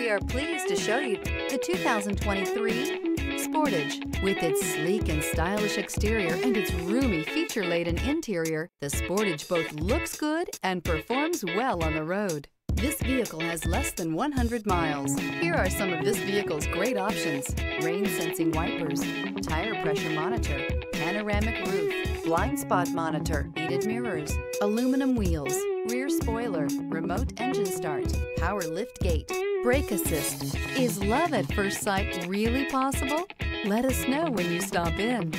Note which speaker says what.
Speaker 1: We are pleased to show you the 2023 Sportage. With its sleek and stylish exterior and its roomy feature-laden interior, the Sportage both looks good and performs well on the road. This vehicle has less than 100 miles. Here are some of this vehicle's great options. Rain sensing wipers, tire pressure monitor, panoramic roof, blind spot monitor, heated mirrors, aluminum wheels, rear spoiler, remote engine start, power lift gate, brake assist. Is love at first sight really possible? Let us know when you stop in.